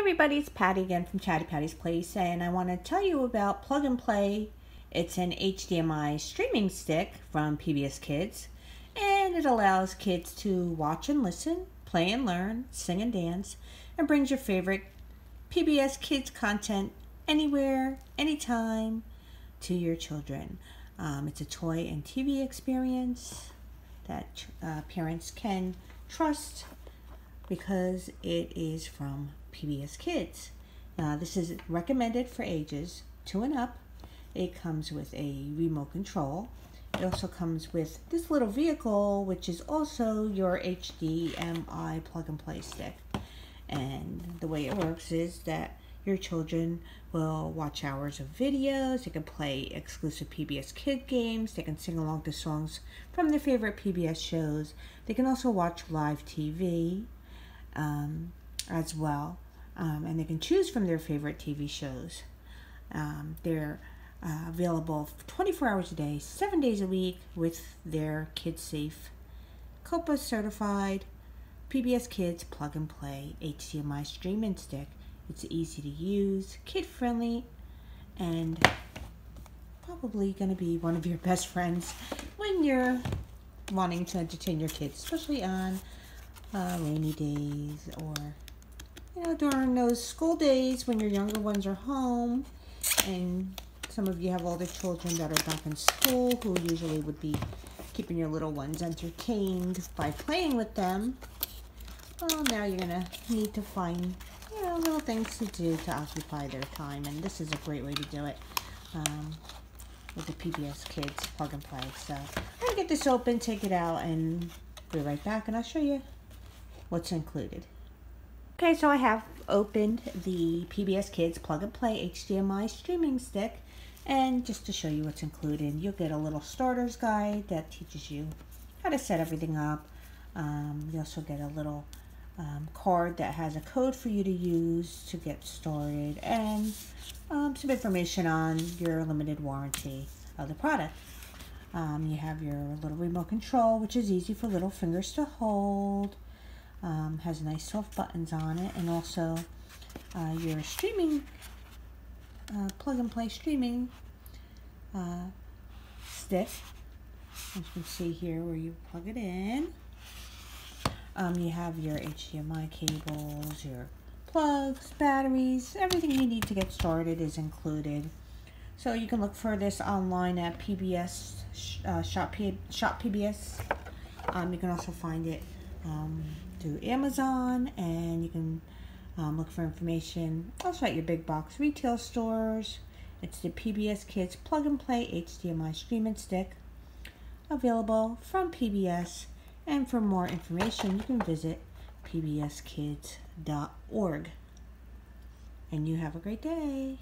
everybody, it's Patty again from Chatty Patty's Place, and I want to tell you about Plug and Play. It's an HDMI streaming stick from PBS Kids, and it allows kids to watch and listen, play and learn, sing and dance, and brings your favorite PBS Kids content anywhere, anytime to your children. Um, it's a toy and TV experience that uh, parents can trust because it is from PBS Kids. Uh, this is recommended for ages two and up. It comes with a remote control. It also comes with this little vehicle, which is also your HDMI plug and play stick. And the way it works is that your children will watch hours of videos, they can play exclusive PBS Kid games, they can sing along to songs from their favorite PBS shows, they can also watch live TV, um, as well. Um, and they can choose from their favorite TV shows. Um, they're uh, available 24 hours a day, seven days a week with their Kids Safe, COPPA certified PBS Kids plug and play HDMI streaming stick. It's easy to use, kid friendly, and probably going to be one of your best friends when you're wanting to entertain your kids, especially on uh, rainy days or you know during those school days when your younger ones are home and some of you have older children that are back in school who usually would be keeping your little ones entertained by playing with them well now you're gonna need to find you know little things to do to occupy their time and this is a great way to do it um, with the PBS Kids plug and play. So I'm gonna get this open take it out and be right back and I'll show you what's included. Okay, so I have opened the PBS Kids Plug and Play HDMI streaming stick. And just to show you what's included, you'll get a little starter's guide that teaches you how to set everything up. Um, you also get a little um, card that has a code for you to use to get started and um, some information on your limited warranty of the product. Um, you have your little remote control, which is easy for little fingers to hold um, has nice soft buttons on it and also uh, your streaming uh, plug and play streaming uh, stick as you can see here where you plug it in. Um, you have your HDMI cables your plugs batteries everything you need to get started is included. So you can look for this online at PBS uh, shop, P shop PBS um, you can also find it um, through Amazon and you can um, look for information also at your big box retail stores. It's the PBS Kids Plug and Play HDMI Streaming Stick available from PBS and for more information you can visit pbskids.org. And you have a great day.